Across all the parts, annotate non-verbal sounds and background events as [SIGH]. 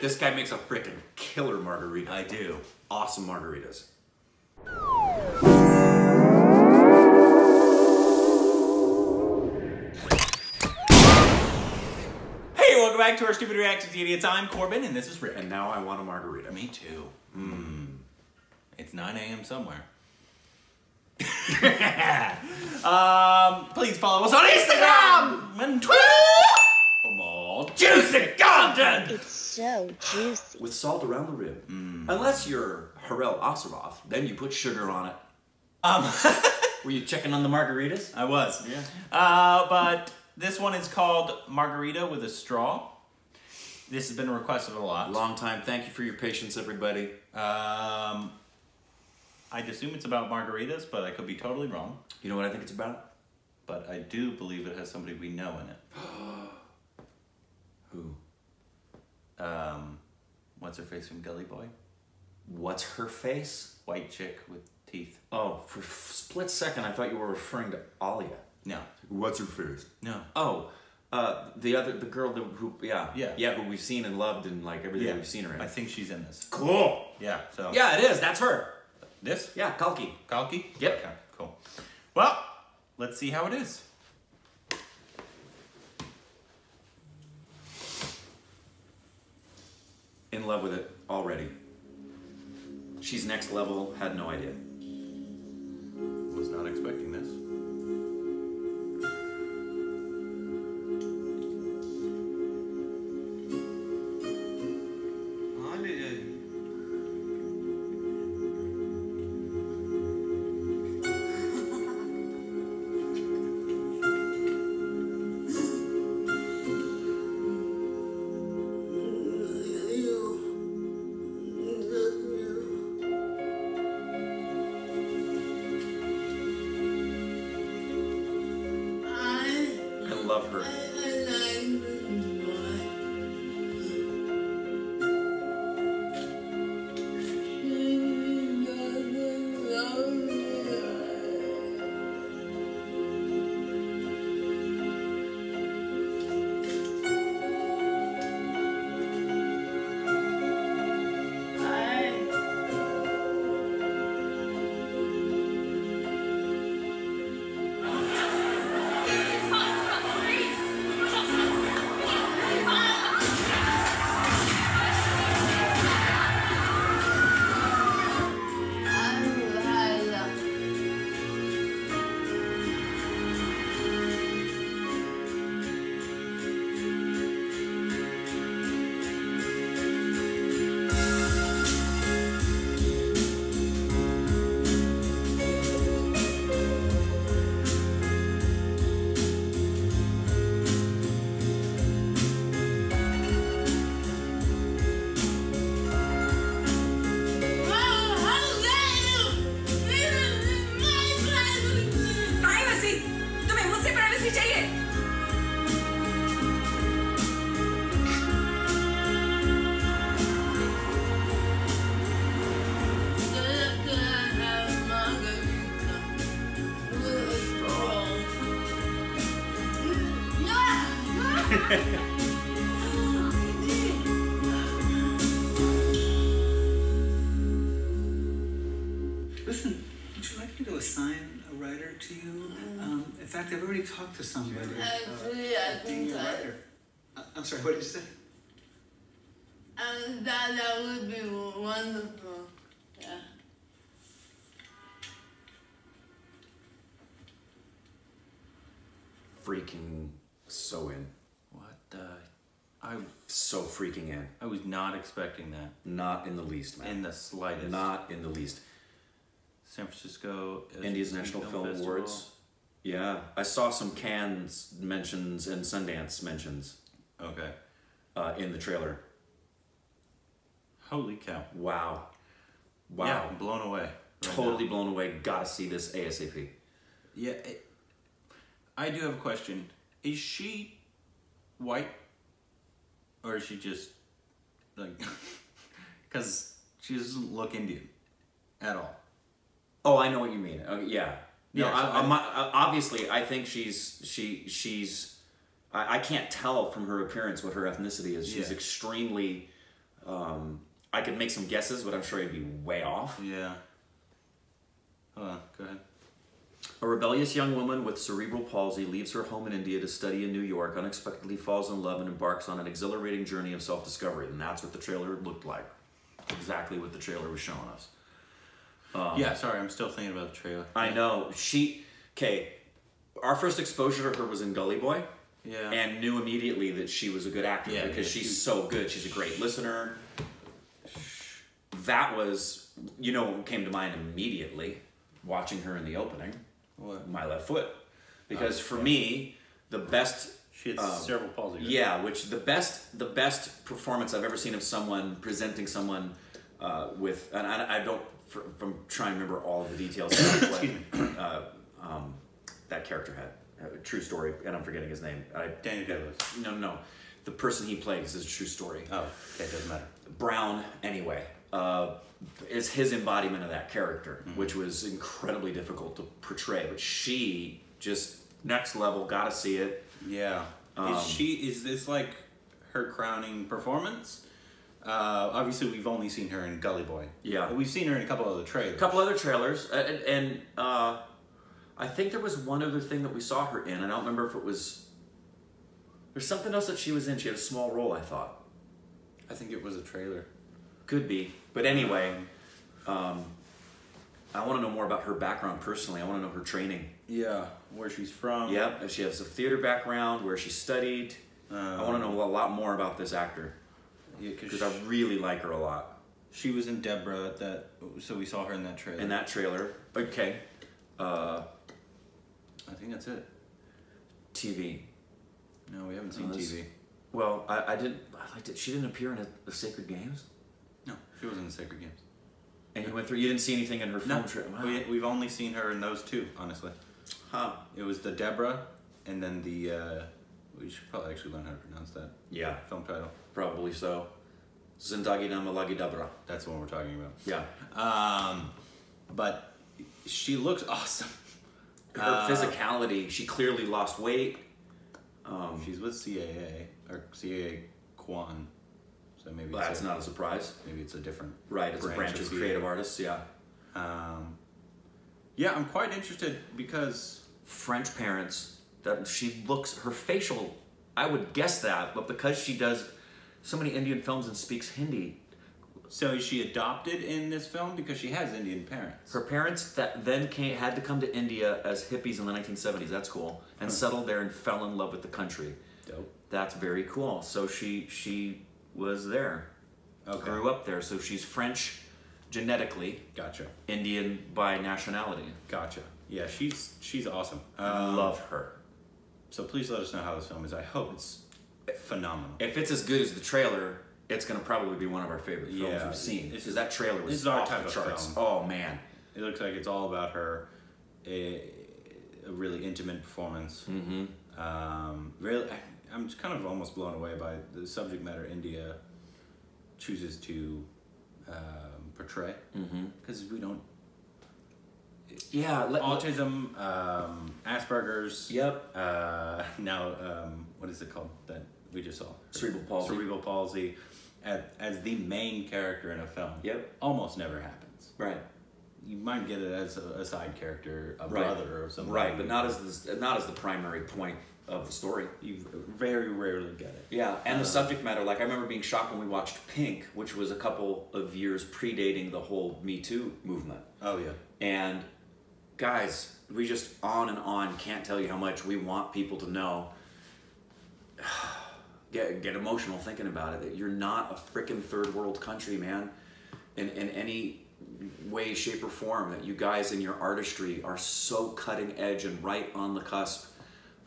This guy makes a freaking killer margarita. I do. Awesome margaritas. Hey, welcome back to our Stupid Reactions Idiots. I'm Korbin, and this is Rick. And now I want a margarita. Me too. Mmm. It's 9 a.m. somewhere. [LAUGHS] um, please follow us on Instagram and Twitter for more juicy content. It's so juicy. With salt around the rib. Unless you're Harel Osaroff, then you put sugar on it. Um, [LAUGHS] Were you checking on the margaritas? I was. Yeah. Uh, but this one is called Margarita with a Straw. This has been requested a lot. Long time. Thank you for your patience, everybody. Um, I'd assume it's about margaritas, but I could be totally wrong. You know what I think it's about? But I do believe it has somebody we know in it. [GASPS] Who? Um, what's her face from Gully Boy? What's her face? White chick with teeth. Oh, for a split second, I thought you were referring to Alia. No. What's her face? No. Oh, uh, the other, the girl that, who, yeah, Yeah. yeah, who we've seen and loved and like everything Yeah. we've seen her in. I think she's in this. cool. Yeah. So. Yeah, it is. That's her. This? Yeah, Kalki. Kalki? Yep. Okay, cool. Well, let's see how it is. In love with it already. She's next level. Had no idea. Was not expecting [LAUGHS] Listen, would you like me to assign a writer to you? Um, in fact, I've already talked to somebody. uh, Actually, I being think a writer. I- I'm sorry, what did you say? and that that would be wonderful. Yeah. Freaking so in. The? I, So freaking in. I was not expecting that Not in the least, man. in the slightest. Not in the least. San Francisco. India's National Film, Festival. Awards. Yeah, I saw some Cannes mentions and Sundance mentions Okay. uh, in the trailer. Holy cow. Wow. Wow. Yeah, I'm blown away. right totally now. blown away. Gotta see this ASAP. Yeah. It, I do have a question. Is she white? Or is she just like. [LAUGHS] Because she doesn't look Indian at all. Oh, I know what you mean. Uh, yeah. No, Yeah, so I, I- my- uh, obviously, I think she's she she's. I, I can't tell from her appearance what her ethnicity is. She's Yeah. extremely Um, I could make some guesses, but I'm sure I'd be way off. Yeah. Hold on. Go ahead. A rebellious young woman with cerebral palsy leaves her home in India to study in New York, unexpectedly falls in love, and embarks on an exhilarating journey of self discovery. And that's what the trailer looked like. Exactly what the trailer was showing us. Um, yeah. Sorry, I'm still thinking about the trailer. I know. She. Okay. Our first exposure to her was in Gully Boy. Yeah. And knew immediately that she was a good actor Yeah, because yeah, she's she- so good. She's a great listener. That was, you know, what came to mind immediately watching her in the opening. What? My left foot, because Oh, for yeah. me, the best. She had um, cerebral palsy. right? Yeah, which the best the best performance I've ever seen of someone presenting someone uh, with, and I, I don't fr- from trying to remember all of the details what [COUGHS] uh, um, that character had. A true story, and I'm forgetting his name. I, Daniel Day-Lewis. no, no, the person he plays is a true story. Oh, okay. Doesn't matter. Brown, anyway, uh, is his embodiment of that character, which was incredibly difficult to portray. But she just next level, gotta see it. Yeah. Um, is she? Is this like her crowning performance? Uh, obviously, we've only seen her in Gully Boy. Yeah. But we've seen her in a couple other trailers. A couple other trailers, and, and uh, I think there was one other thing that we saw her in. I don't remember if it was. There's something else that she was in. She had a small role, I thought. I think it was a trailer. Could be, but anyway, um, I want to know more about her background personally. I want to know her training. Yeah. Where she's from. Yep, if she has a theater background, where she studied. I want to know a lot more about this actor Yeah, because I really like her a lot. she was in Deborah. That so we saw her in that trailer. In that trailer, okay, uh, I think that's it. TV. No, we haven't seen that's- TV. Well, I, I didn't. I liked it. She didn't appear in a, the Sacred Games, she was in the Sacred Games. and you went through. You didn't see anything in her No, film trip. Wow. we, we've only seen her in those two. Honestly, Huh. it was the Deborah, and then the. Uh, we should probably actually learn how to pronounce that Yeah, film title. probably so. Zindagi Na Milegi Dobara. That's the one we're talking about. Yeah. Um, but she looks awesome. Her Uh, physicality. She clearly lost weight. Um, She's with CAA or CAA Kwan, so maybe well, it's that's a, not a surprise. maybe it's a different Right, it's a branch of CAA. creative artists. Yeah. Um, yeah, I'm quite interested because French parents that she looks her facial I would guess that, but because she does so many Indian films and speaks Hindi, so is she adopted in this film because she has Indian parents. her parents that then came had to come to India as hippies in the 1970s. That's cool, and settled there and fell in love with the country. Dope. That's very cool. So she she was there, Okay. grew up there. So she's French genetically, Gotcha. Indian by nationality. Gotcha. Yeah, she's she's awesome. Um, Love her. So please let us know how this film is. I hope it's phenomenal. If it's as good as the trailer, it's gonna probably be one of our favorite films Yeah, we've seen. it's- Because that trailer was this is our type of charts. film. Oh man. It looks like it's all about her. A, a really intimate performance. Mm-hmm. Um, really, I'm just kind of almost blown away by the subject matter India chooses to um, portray Mm-hmm. because we don't Yeah. Let, autism, um, Asperger's. Yep. Uh, [LAUGHS] now, um, what is it called that we just saw? Cerebral palsy. Cerebral palsy, as, as the main character in a film. Yep. Almost never happens. Right. You might get it as a, a side character, a Right. brother or something. Right, but not as the, not as the primary point of the story. You very rarely get it. Yeah, and the Uh, subject matter. Like I remember being shocked when we watched Pink, which was a couple of years predating the whole Me Too movement. Oh yeah. And guys, we just on and on can't tell you how much we want people to know. [SIGHS] Get get emotional thinking about it. That you're not a freaking third world country, man. In in any way, shape, or form. That you guys in your artistry are so cutting edge and right on the cusp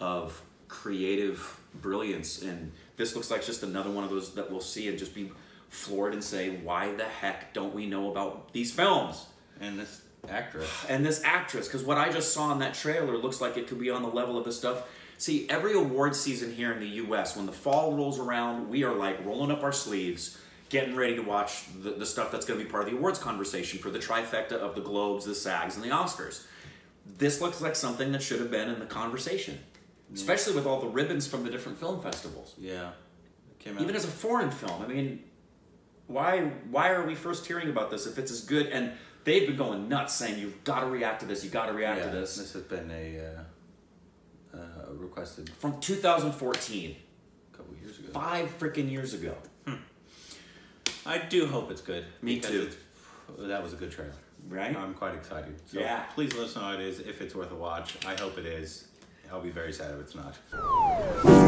of creative brilliance. And this looks like just another one of those that we'll see and just be floored and say, why the heck don't we know about these films? And this actress. [SIGHS] and this actress because what i just saw in that trailer looks like it could be on the level of the stuff see every award season here in the us when the fall rolls around we are like rolling up our sleeves getting ready to watch the, the stuff that's going to be part of the awards conversation for the trifecta of the globes the sags and the oscars this looks like something that should have been in the conversation especially with all the ribbons from the different film festivals Yeah. Came out. even as a foreign film i mean why why are we first hearing about this if it's as good? And they've been going nuts saying you've got to react to this. You got to react yeah, to this This has been a uh, uh, requested from 2014, a couple years ago. five freaking years ago. I do hope it's good. Me too. That was a good trailer. Right? I'm quite excited. So Yeah. Please let us know how it is. If it's worth a watch, I hope it is. I'll be very sad if it's not.